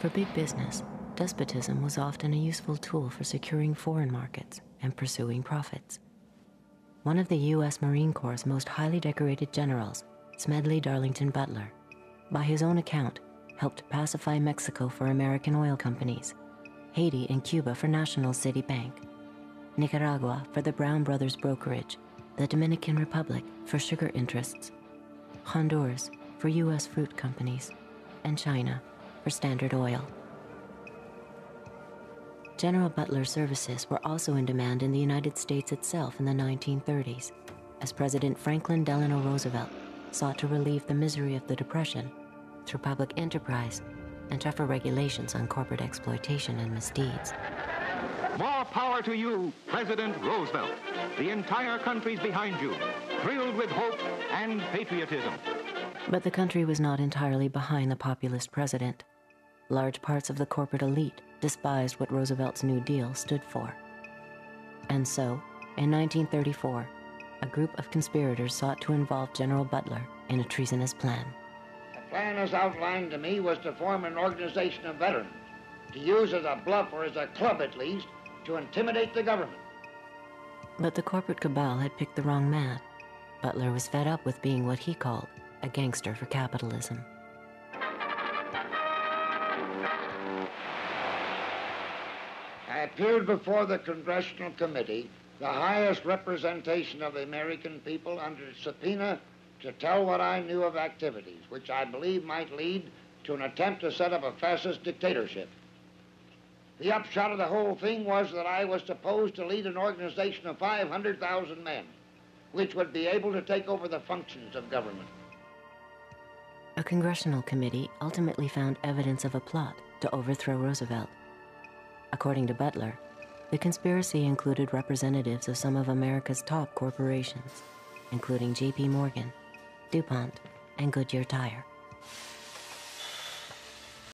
For big business, despotism was often a useful tool for securing foreign markets and pursuing profits. One of the U.S. Marine Corps' most highly decorated generals, Smedley Darlington Butler, by his own account, helped pacify Mexico for American oil companies, Haiti and Cuba for National City Bank, Nicaragua for the Brown Brothers Brokerage, the Dominican Republic for sugar interests, Honduras for U.S. fruit companies, and China for Standard Oil. General Butler's services were also in demand in the United States itself in the 1930s, as President Franklin Delano Roosevelt sought to relieve the misery of the Depression through public enterprise and tougher regulations on corporate exploitation and misdeeds. More power to you, President Roosevelt. The entire country's behind you, thrilled with hope and patriotism. But the country was not entirely behind the populist president. Large parts of the corporate elite despised what Roosevelt's New Deal stood for. And so, in 1934, a group of conspirators sought to involve General Butler in a treasonous plan. The plan as outlined to me was to form an organization of veterans, to use as a bluff or as a club at least, to intimidate the government. But the corporate cabal had picked the wrong man. Butler was fed up with being what he called a gangster for capitalism. I appeared before the Congressional Committee, the highest representation of the American people, under subpoena to tell what I knew of activities which I believe might lead to an attempt to set up a fascist dictatorship. The upshot of the whole thing was that I was supposed to lead an organization of 500,000 men, which would be able to take over the functions of government. A congressional committee ultimately found evidence of a plot to overthrow Roosevelt. According to Butler, the conspiracy included representatives of some of America's top corporations, including J.P. Morgan, DuPont, and Goodyear Tire.